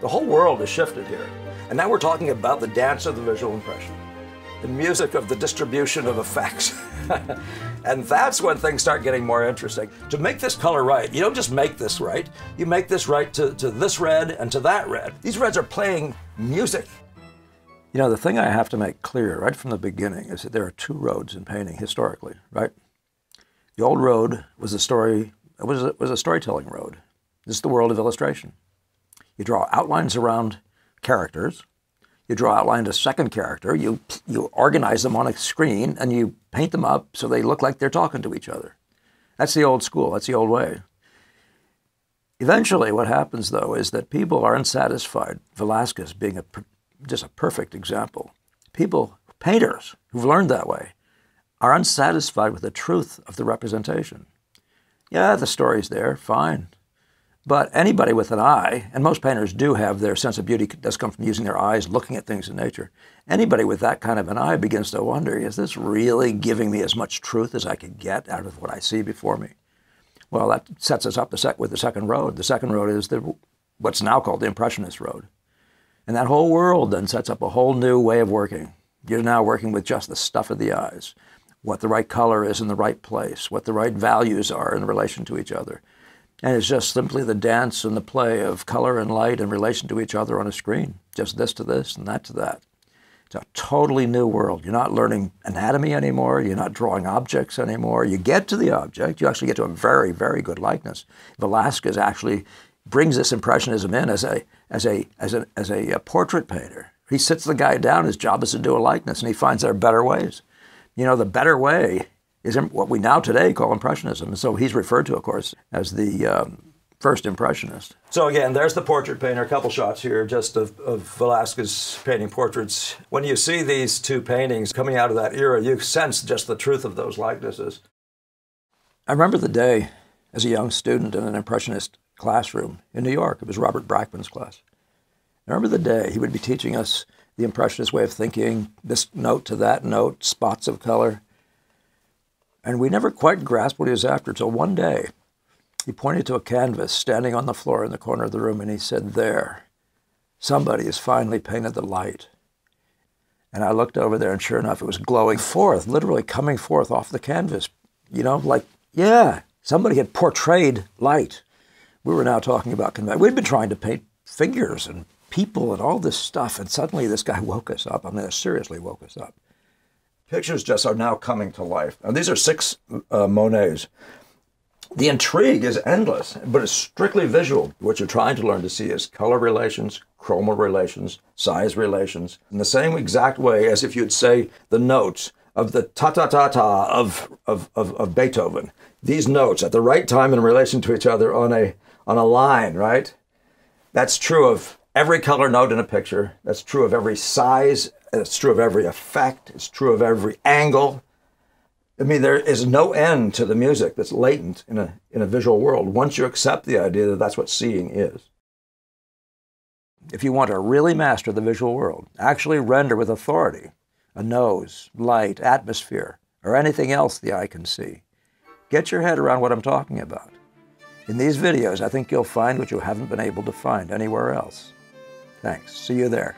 The whole world has shifted here. And now we're talking about the dance of the visual impression, the music of the distribution of effects. and that's when things start getting more interesting. To make this color right, you don't just make this right, you make this right to, to this red and to that red. These reds are playing music. You know, the thing I have to make clear right from the beginning is that there are two roads in painting historically, right? The old road was a story, was a, was a storytelling road. This is the world of illustration. You draw outlines around characters. You draw outline a second character. You you organize them on a screen and you paint them up so they look like they're talking to each other. That's the old school. That's the old way. Eventually, what happens though is that people are unsatisfied. Velasquez being a just a perfect example. People, painters who've learned that way, are unsatisfied with the truth of the representation. Yeah, the story's there, fine. But anybody with an eye, and most painters do have their sense of beauty does come from using their eyes, looking at things in nature. Anybody with that kind of an eye begins to wonder, is this really giving me as much truth as I could get out of what I see before me? Well, that sets us up with the second road. The second road is the, what's now called the Impressionist road. And that whole world then sets up a whole new way of working. You're now working with just the stuff of the eyes, what the right color is in the right place, what the right values are in relation to each other. And it's just simply the dance and the play of color and light in relation to each other on a screen. Just this to this and that to that. It's a totally new world. You're not learning anatomy anymore. You're not drawing objects anymore. You get to the object. You actually get to a very, very good likeness. Velasquez actually brings this impressionism in as a as a as a as a, a portrait painter. He sits the guy down. His job is to do a likeness, and he finds there are better ways. You know, the better way is what we now today call Impressionism. So he's referred to, of course, as the um, first Impressionist. So again, there's the portrait painter. A couple shots here just of, of Velasquez painting portraits. When you see these two paintings coming out of that era, you sense just the truth of those likenesses. I remember the day as a young student in an Impressionist classroom in New York. It was Robert Brackman's class. I remember the day he would be teaching us the Impressionist way of thinking, this note to that note, spots of color. And we never quite grasped what he was after until one day he pointed to a canvas standing on the floor in the corner of the room and he said, There, somebody has finally painted the light. And I looked over there and sure enough, it was glowing forth, literally coming forth off the canvas. You know, like, yeah, somebody had portrayed light. We were now talking about convention. We'd been trying to paint figures and people and all this stuff, and suddenly this guy woke us up. I mean, seriously woke us up pictures just are now coming to life. And these are six uh, Monets. The intrigue is endless, but it's strictly visual. What you're trying to learn to see is color relations, chroma relations, size relations, in the same exact way as if you'd say the notes of the ta-ta-ta-ta of, of, of, of Beethoven. These notes at the right time in relation to each other on a, on a line, right? That's true of every color note in a picture. That's true of every size it's true of every effect. It's true of every angle. I mean, there is no end to the music that's latent in a, in a visual world once you accept the idea that that's what seeing is. If you want to really master the visual world, actually render with authority a nose, light, atmosphere, or anything else the eye can see, get your head around what I'm talking about. In these videos, I think you'll find what you haven't been able to find anywhere else. Thanks. See you there.